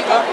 सकता